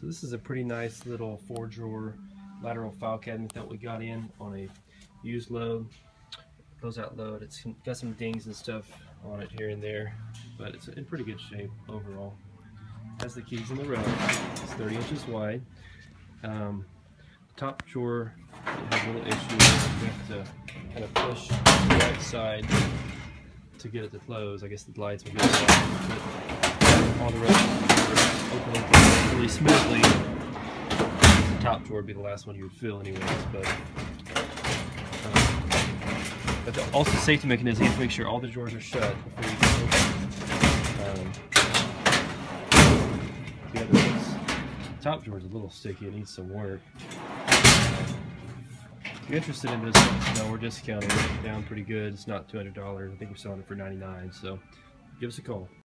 So this is a pretty nice little four drawer lateral file cabinet that we got in on a used load. Closeout load. It's got some dings and stuff on it here and there, but it's in pretty good shape overall. Has the keys in the row. It's 30 inches wide. Um, top drawer has a little issue. You have to kind of push the right side to get it to close. I guess the lights will get it smoothly. The top drawer would be the last one you would fill anyways, but um, but the, also safety mechanism, you have to make sure all the drawers are shut before you open. Um, the other ones, top drawer is a little sticky, it needs some work. If you're interested in this, no, we're discounting it down pretty good. It's not $200. I think we're selling it for 99. so give us a call.